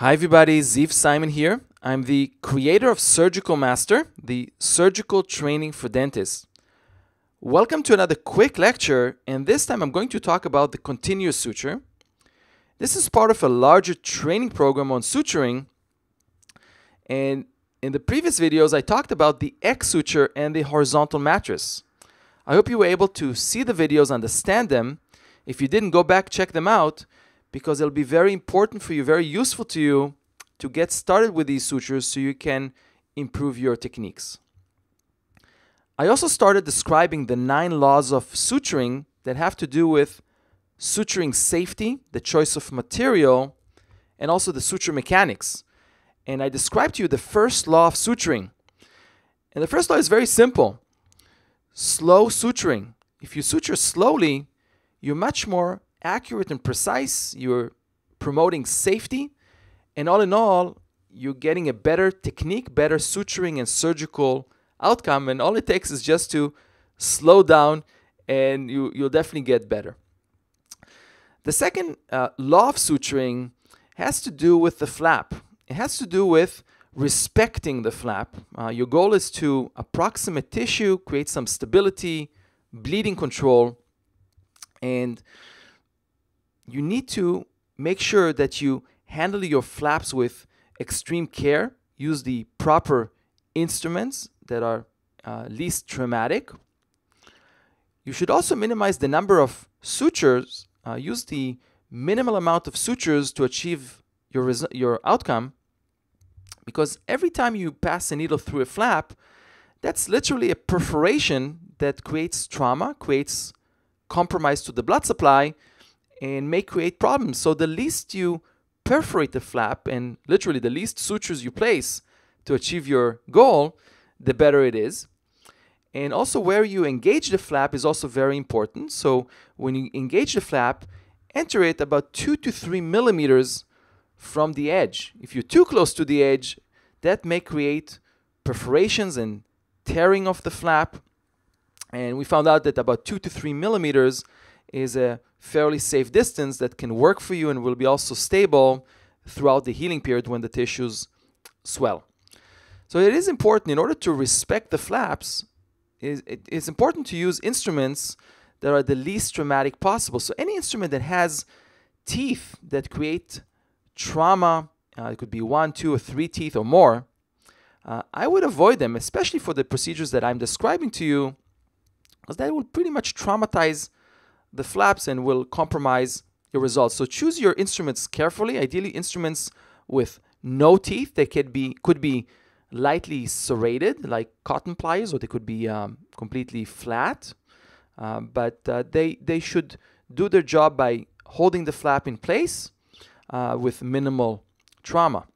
Hi, everybody. Ziv Simon here. I'm the creator of Surgical Master, the surgical training for dentists. Welcome to another quick lecture, and this time I'm going to talk about the continuous suture. This is part of a larger training program on suturing, and in the previous videos, I talked about the X suture and the horizontal mattress. I hope you were able to see the videos, understand them. If you didn't, go back, check them out, because it'll be very important for you, very useful to you to get started with these sutures so you can improve your techniques. I also started describing the nine laws of suturing that have to do with suturing safety, the choice of material, and also the suture mechanics. And I described to you the first law of suturing. And the first law is very simple slow suturing. If you suture slowly, you're much more accurate and precise. You're promoting safety. And all in all, you're getting a better technique, better suturing and surgical outcome. And all it takes is just to slow down and you, you'll definitely get better. The second uh, law of suturing has to do with the flap. It has to do with respecting the flap. Uh, your goal is to approximate tissue, create some stability, bleeding control, and you need to make sure that you handle your flaps with extreme care, use the proper instruments that are uh, least traumatic. You should also minimize the number of sutures, uh, use the minimal amount of sutures to achieve your, your outcome because every time you pass a needle through a flap, that's literally a perforation that creates trauma, creates compromise to the blood supply, and may create problems. So the least you perforate the flap and literally the least sutures you place to achieve your goal, the better it is. And also where you engage the flap is also very important. So when you engage the flap, enter it about two to three millimeters from the edge. If you're too close to the edge, that may create perforations and tearing of the flap. And we found out that about two to three millimeters is a fairly safe distance that can work for you and will be also stable throughout the healing period when the tissues swell. So it is important in order to respect the flaps, it's important to use instruments that are the least traumatic possible. So any instrument that has teeth that create trauma, uh, it could be one, two, or three teeth or more, uh, I would avoid them, especially for the procedures that I'm describing to you, because that will pretty much traumatize the flaps and will compromise your results. So choose your instruments carefully, ideally instruments with no teeth. They could be, could be lightly serrated, like cotton pliers, or they could be um, completely flat. Uh, but uh, they, they should do their job by holding the flap in place uh, with minimal trauma.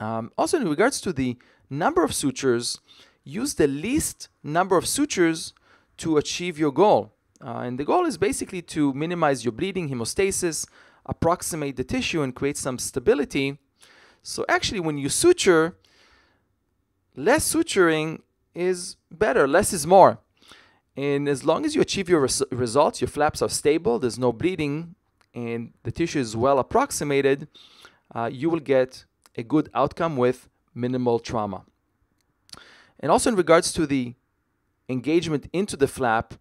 Um, also, in regards to the number of sutures, use the least number of sutures to achieve your goal. Uh, and the goal is basically to minimize your bleeding, hemostasis, approximate the tissue, and create some stability. So, actually, when you suture, less suturing is better, less is more. And as long as you achieve your res results, your flaps are stable, there's no bleeding, and the tissue is well approximated, uh, you will get a good outcome with minimal trauma. And also in regards to the engagement into the flap,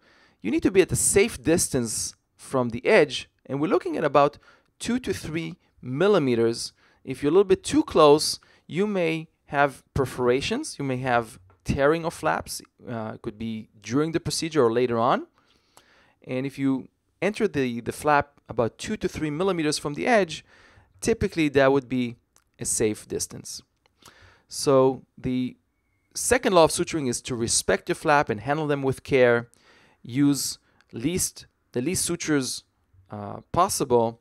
you need to be at a safe distance from the edge, and we're looking at about two to three millimeters. If you're a little bit too close, you may have perforations, you may have tearing of flaps, uh, it could be during the procedure or later on. And if you enter the, the flap about two to three millimeters from the edge, typically that would be a safe distance. So the second law of suturing is to respect your flap and handle them with care. Use least the least sutures uh, possible,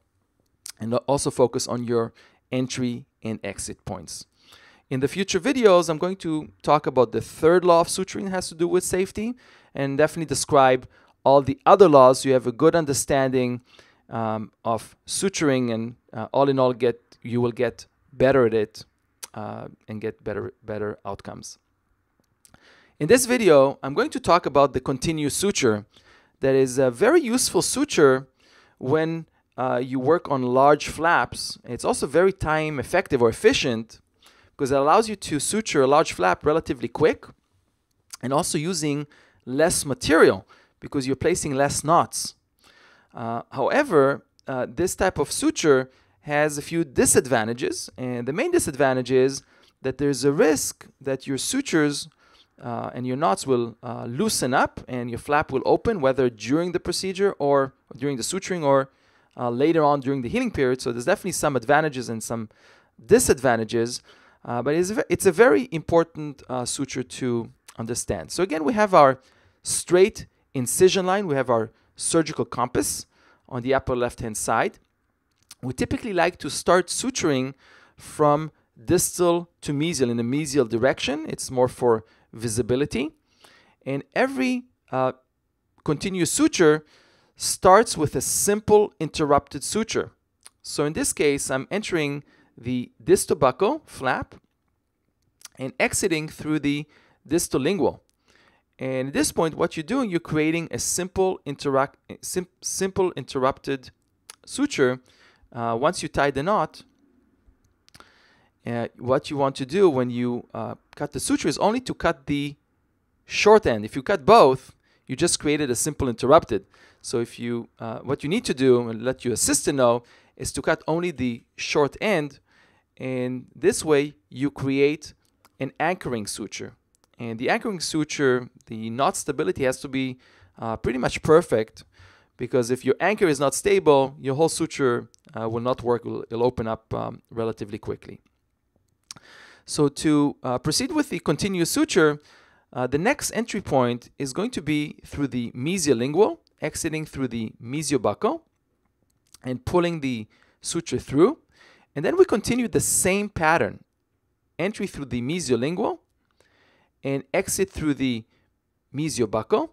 and also focus on your entry and exit points. In the future videos, I'm going to talk about the third law of suturing has to do with safety and definitely describe all the other laws you have a good understanding um, of suturing and uh, all in all get you will get better at it uh, and get better better outcomes. In this video, I'm going to talk about the continuous suture that is a very useful suture when uh, you work on large flaps, it's also very time effective or efficient because it allows you to suture a large flap relatively quick and also using less material because you're placing less knots. Uh, however, uh, this type of suture has a few disadvantages, and the main disadvantage is that there's a risk that your sutures uh, and your knots will uh, loosen up and your flap will open, whether during the procedure or during the suturing or uh, later on during the healing period. So there's definitely some advantages and some disadvantages, uh, but it's a, it's a very important uh, suture to understand. So again, we have our straight incision line, we have our surgical compass on the upper left-hand side. We typically like to start suturing from distal to mesial in the mesial direction. It's more for visibility. And every uh, continuous suture starts with a simple interrupted suture. So in this case, I'm entering the distal buccal flap and exiting through the distal lingual. And at this point, what you're doing, you're creating a simple, interact, sim simple interrupted suture. Uh, once you tie the knot, uh, what you want to do when you uh, cut the suture is only to cut the short end. If you cut both, you just created a simple interrupted. So if you, uh, what you need to do and let your assistant know is to cut only the short end, and this way you create an anchoring suture. And the anchoring suture, the knot stability has to be uh, pretty much perfect because if your anchor is not stable, your whole suture uh, will not work, it'll, open up um, relatively quickly. So to uh, proceed with the continuous suture, uh, the next entry point is going to be through the mesiolingual, exiting through the mesiobuccal, and pulling the suture through. And then we continue the same pattern. Entry through the mesiolingual and exit through the mesiobuccal.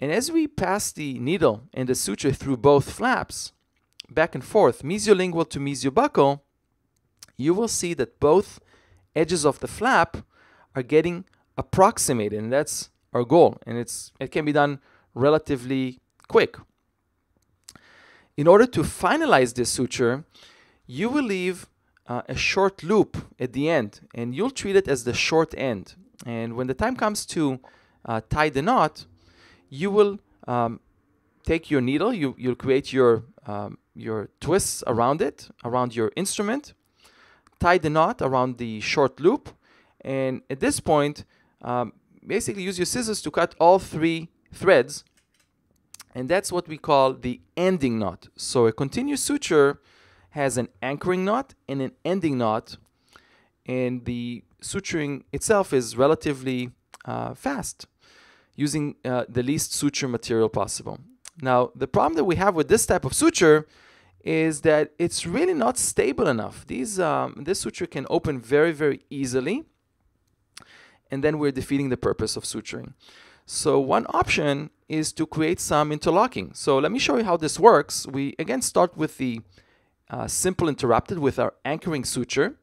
And as we pass the needle and the suture through both flaps, back and forth, mesiolingual to mesiobuccal, you will see that both edges of the flap are getting approximated, and that's our goal. And it's it can be done relatively quick. In order to finalize this suture, you will leave uh, a short loop at the end, and you'll treat it as the short end. And when the time comes to uh, tie the knot, you will um, take your needle, you, you'll create your, um, your twists around it, around your instrument, tie the knot around the short loop. And at this point, um, basically use your scissors to cut all three threads. And that's what we call the ending knot. So a continuous suture has an anchoring knot and an ending knot. And the suturing itself is relatively uh, fast using uh, the least suture material possible. Now, the problem that we have with this type of suture is that it's really not stable enough. These, um, this suture can open very, very easily, and then we're defeating the purpose of suturing. So one option is to create some interlocking. So let me show you how this works. We again start with the uh, simple interrupted with our anchoring suture.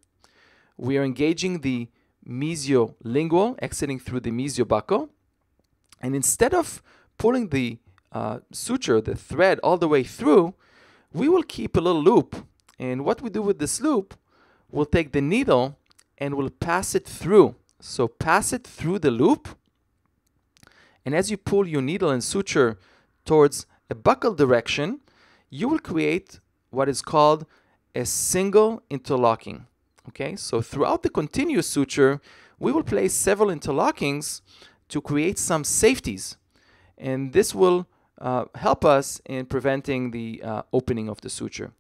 We are engaging the mesiolingual, exiting through the mesiobuccal. And instead of pulling the uh, suture, the thread, all the way through, we will keep a little loop. And what we do with this loop, we'll take the needle and we'll pass it through. So pass it through the loop. And as you pull your needle and suture towards a buccal direction, you will create what is called a single interlocking. Okay, so throughout the continuous suture, we will place several interlockings to create some safeties. And this will uh, help us in preventing the uh, opening of the suture.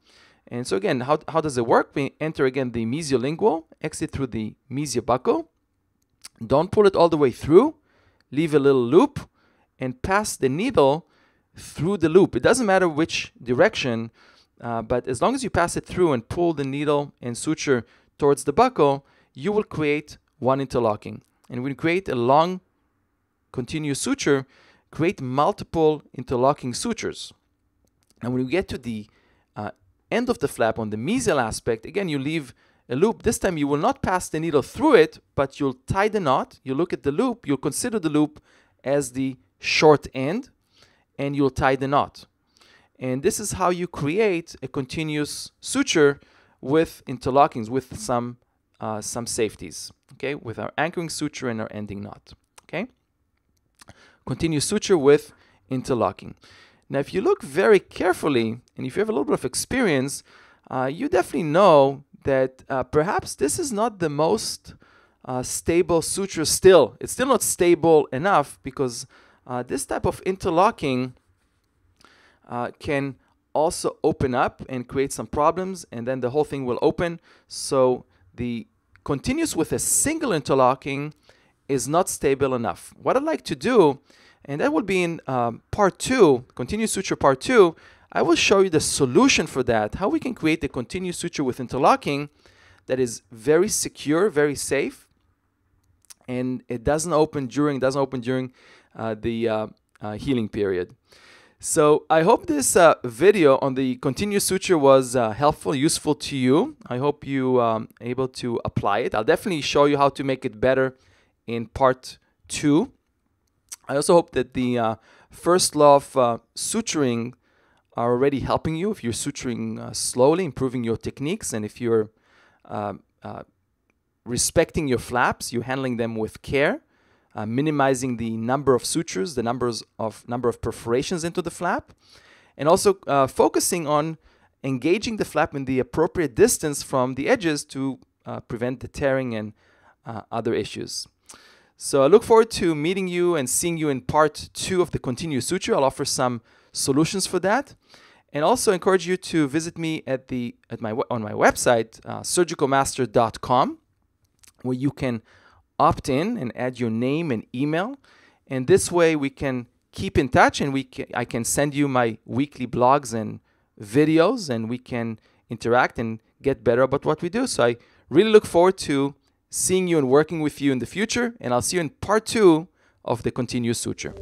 And so again, how, how does it work? We enter again the mesiolingual, exit through the mesiobuccal. Don't pull it all the way through. Leave a little loop and pass the needle through the loop. It doesn't matter which direction, uh, but as long as you pass it through and pull the needle and suture towards the buccal, you will create one interlocking. And when you create a long continuous suture, create multiple interlocking sutures. And when you get to the uh, end of the flap on the mesial aspect, again, you leave a loop. This time you will not pass the needle through it, but you'll tie the knot. You look at the loop, you'll consider the loop as the short end, and you'll tie the knot. And this is how you create a continuous suture with interlockings, with some, uh, some safeties, okay, with our anchoring suture and our ending knot? Continuous suture with interlocking. Now, if you look very carefully, and if you have a little bit of experience, uh, you definitely know that uh, perhaps this is not the most uh, stable suture still. It's still not stable enough because uh, this type of interlocking uh, can also open up and create some problems and then the whole thing will open. So the continuous with a single interlocking is not stable enough. What I'd like to do, and that will be in um, part two, continuous suture part two, I will show you the solution for that, how we can create a continuous suture with interlocking that is very secure, very safe, and it doesn't open during, doesn't open during uh, the uh, uh, healing period. So I hope this uh, video on the continuous suture was uh, helpful, useful to you. I hope you um, able to apply it. I'll definitely show you how to make it better in part two. I also hope that the uh, first law of suturing are already helping you if you're suturing uh, slowly, improving your techniques, and if you're uh, uh, respecting your flaps, you're handling them with care, uh, minimizing the number of sutures, the numbers of number of perforations into the flap, and also uh, focusing on engaging the flap in the appropriate distance from the edges to uh, prevent the tearing and other issues. So I look forward to meeting you and seeing you in part two of the continuous suture. I'll offer some solutions for that. And also encourage you to visit me at the at my on my website uh, surgicalmaster.com, where you can opt in and add your name and email, and this way we can keep in touch and we can, I can send you my weekly blogs and videos, and we can interact and get better about what we do. So I really look forward to seeing you and working with you in the future, and I'll see you in part two of the continuous suture.